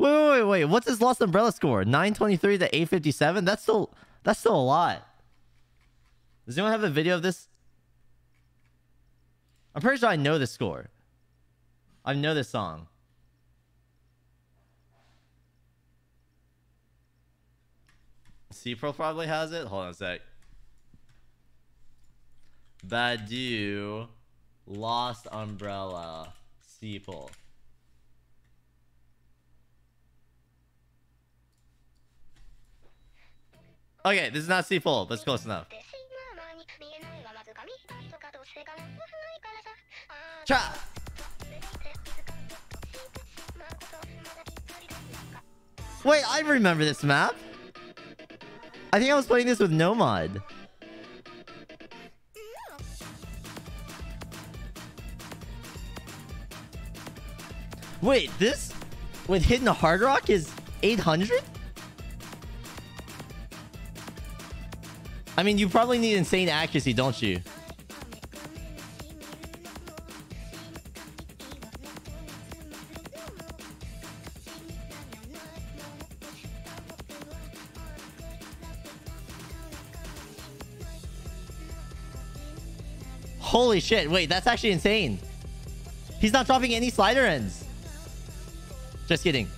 Wait, wait, wait. What's his Lost Umbrella score? 923 to 857? That's still that's still a lot. Does anyone have a video of this? I'm pretty sure I know this score. I know this song. C-Pro probably has it. Hold on a sec. Badeu, Lost Umbrella, Seaple. Okay, this is not C-Full, but it's close enough. Cha! Wait, I remember this map. I think I was playing this with Nomad. Wait, this with hitting Hidden Hard Rock is 800? I mean, you probably need insane accuracy, don't you? Holy shit, wait, that's actually insane. He's not dropping any slider ends. Just kidding.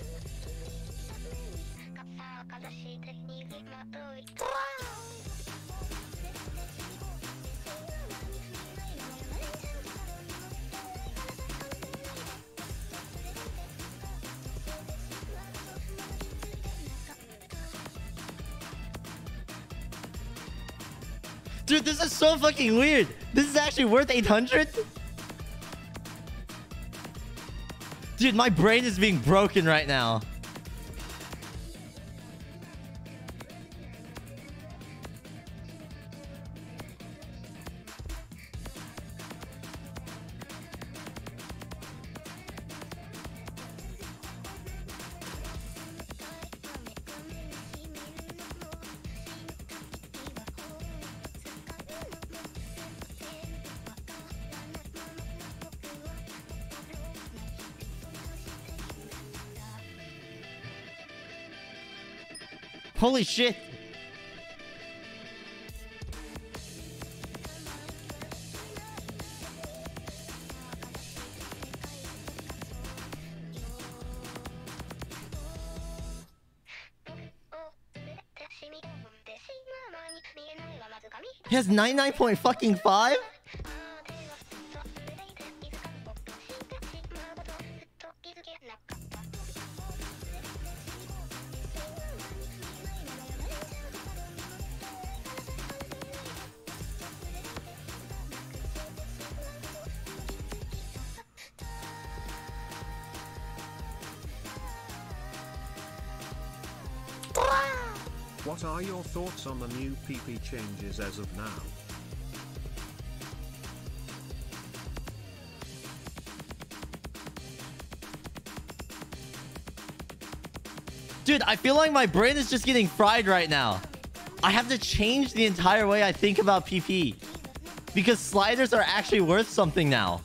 Dude, this is so fucking weird. This is actually worth 800? Dude, my brain is being broken right now. Holy shit. He has 99 point fucking 5? What are your thoughts on the new PP changes as of now? Dude, I feel like my brain is just getting fried right now. I have to change the entire way I think about PP. Because sliders are actually worth something now.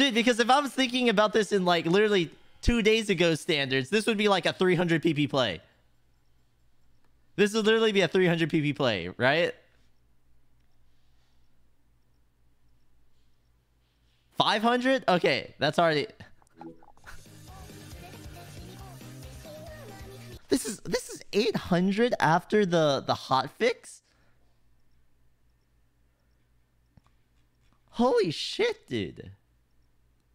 Dude, because if I was thinking about this in like literally two days ago standards, this would be like a 300 PP play. This would literally be a 300 PP play, right? 500? Okay, that's already... This is this is 800 after the the hot fix? Holy shit, dude.